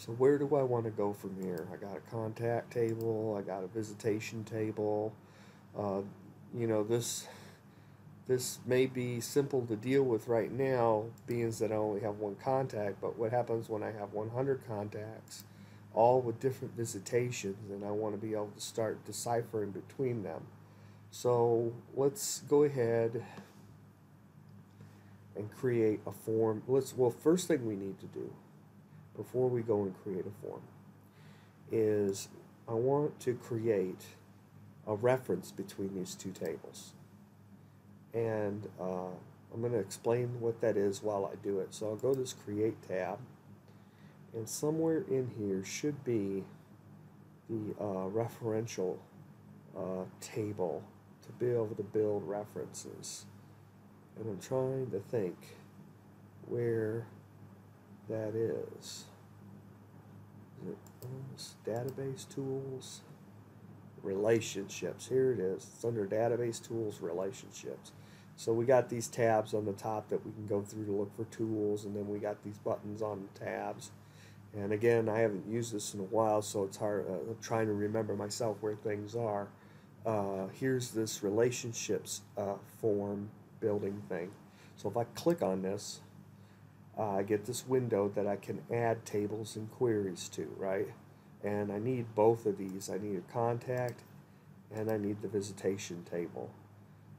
So where do I want to go from here? I got a contact table, I got a visitation table. Uh, you know, this this may be simple to deal with right now, being that I only have one contact, but what happens when I have 100 contacts, all with different visitations, and I want to be able to start deciphering between them. So let's go ahead and create a form. Let's well, first thing we need to do before we go and create a form is I want to create a reference between these two tables. And uh, I'm going to explain what that is while I do it. So I'll go to this Create tab, and somewhere in here should be the uh, referential uh, table to be able to build references. And I'm trying to think where that is. Database tools? Relationships. Here it is. It's under database tools, relationships. So we got these tabs on the top that we can go through to look for tools, and then we got these buttons on the tabs. And again, I haven't used this in a while, so it's hard uh, trying to remember myself where things are. Uh, here's this relationships uh, form building thing. So if I click on this, uh, I get this window that I can add tables and queries to, right? And I need both of these. I need a contact and I need the visitation table.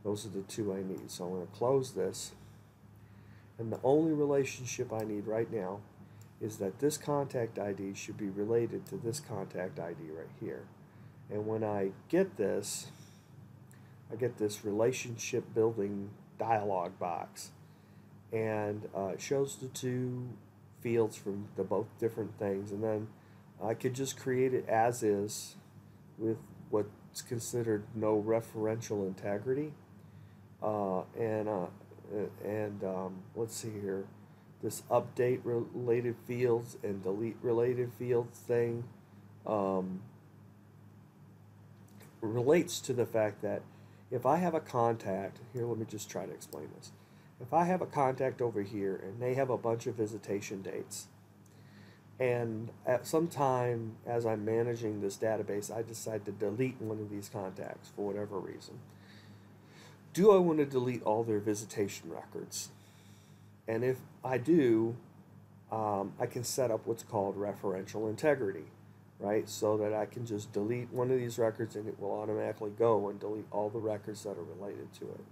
Those are the two I need. So I'm going to close this. And the only relationship I need right now is that this contact ID should be related to this contact ID right here. And when I get this, I get this relationship building dialog box. And uh, it shows the two fields from the both different things. And then I could just create it as is with what's considered no referential integrity. Uh, and uh, and um, let's see here, this update related fields and delete related fields thing um, relates to the fact that if I have a contact, here let me just try to explain this. If I have a contact over here and they have a bunch of visitation dates, and at some time as I'm managing this database, I decide to delete one of these contacts for whatever reason. Do I want to delete all their visitation records? And if I do, um, I can set up what's called referential integrity right? So that I can just delete one of these records and it will automatically go and delete all the records that are related to it.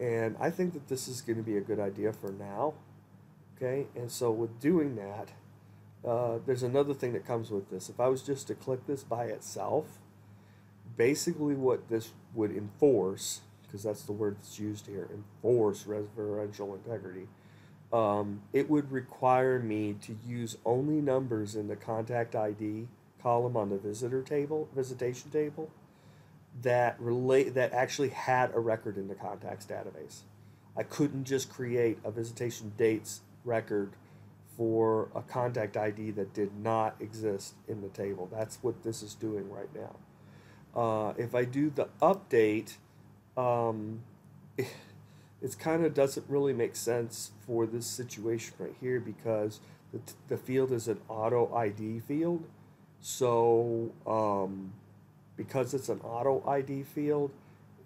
And I think that this is going to be a good idea for now. Okay, and so with doing that, uh, there's another thing that comes with this. If I was just to click this by itself, basically what this would enforce, because that's the word that's used here, enforce referential integrity, um, it would require me to use only numbers in the contact ID column on the visitor table, visitation table, that relate that actually had a record in the contacts database. I couldn't just create a visitation dates record for a contact ID that did not exist in the table. That's what this is doing right now. Uh, if I do the update, um, it, kind of doesn't really make sense for this situation right here because the, the field is an auto ID field. So, um, because it's an auto ID field,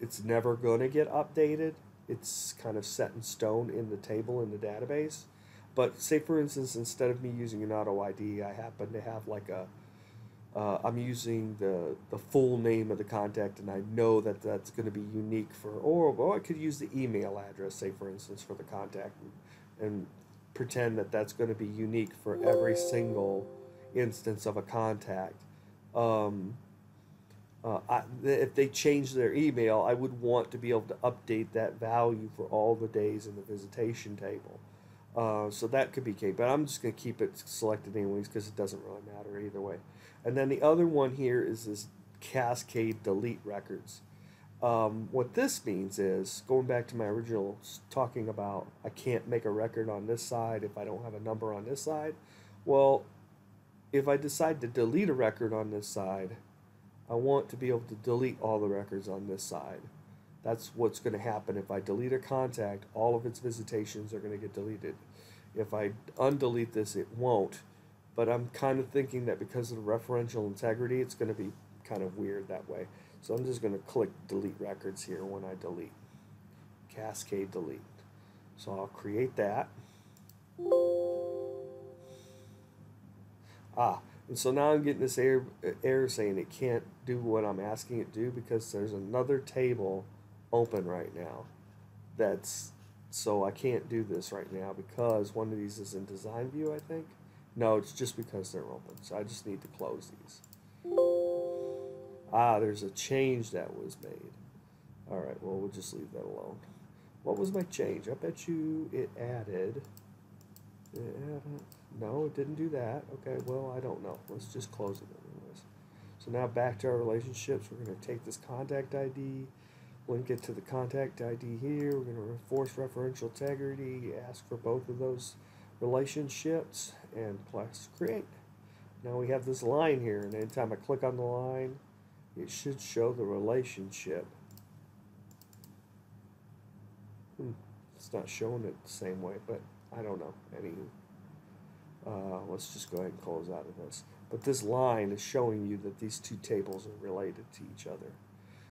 it's never going to get updated. It's kind of set in stone in the table in the database. But say, for instance, instead of me using an auto ID, I happen to have like a, uh, I'm using the, the full name of the contact and I know that that's going to be unique for, or, or I could use the email address, say, for instance, for the contact and, and pretend that that's going to be unique for every single instance of a contact. Um, uh, I, if they change their email, I would want to be able to update that value for all the days in the visitation table. Uh, so that could be key, but I'm just going to keep it selected anyways because it doesn't really matter either way. And then the other one here is this cascade delete records. Um, what this means is, going back to my original talking about I can't make a record on this side if I don't have a number on this side. Well, if I decide to delete a record on this side, I want to be able to delete all the records on this side. That's what's going to happen. If I delete a contact, all of its visitations are going to get deleted. If I undelete this, it won't. but I'm kind of thinking that because of the referential integrity, it's going to be kind of weird that way. So I'm just going to click delete records here when I delete. Cascade delete. So I'll create that. Ah, and so now I'm getting this error, error saying it can't do what I'm asking it to do because there's another table open right now. That's so I can't do this right now because one of these is in design view, I think. No, it's just because they're open. So I just need to close these. Ah, there's a change that was made. All right, well, we'll just leave that alone. What was my change? I bet you it added. It added no, it didn't do that. Okay, well, I don't know. Let's just close it anyways. So now back to our relationships. We're going to take this contact ID, link it to the contact ID here. We're going to enforce referential integrity, ask for both of those relationships, and press create. Now we have this line here, and anytime I click on the line, it should show the relationship. Hmm, it's not showing it the same way, but I don't know. Anywho. Uh, let's just go ahead and close out of this. But this line is showing you that these two tables are related to each other.